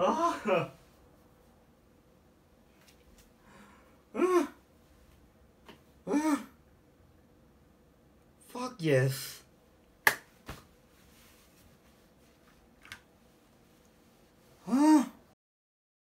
Ah. Ah. Ah. Fuck yes.